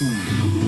Hum.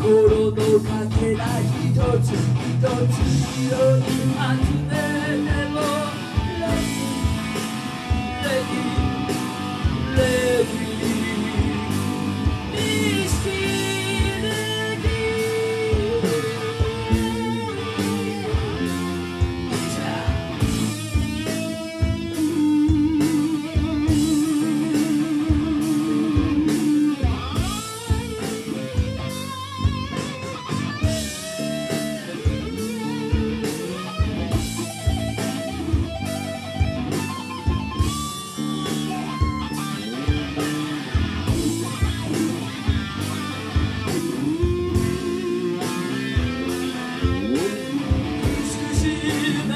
心のかけら一つ一つ色に集めても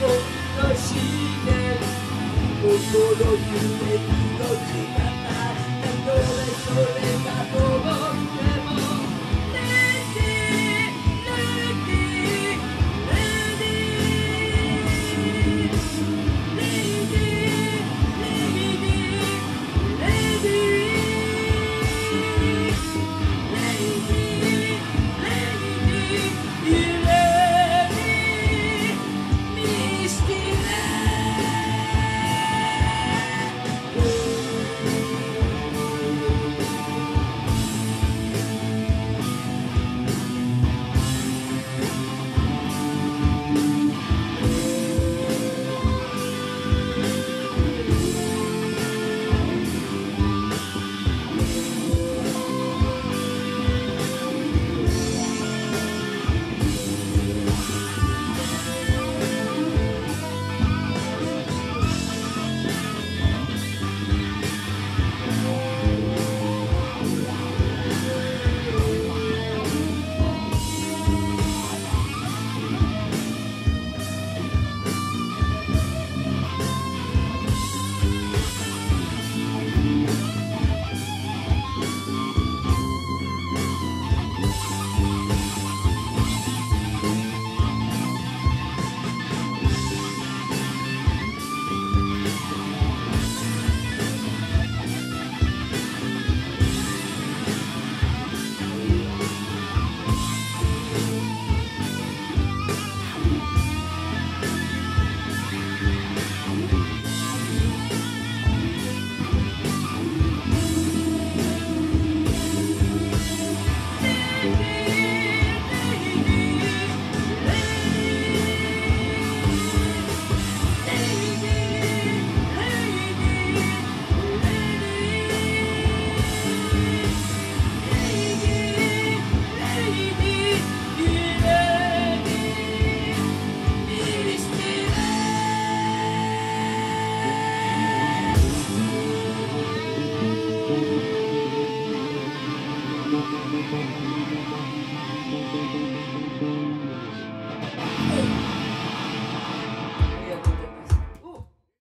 をとして心ゆえ命まで Christi.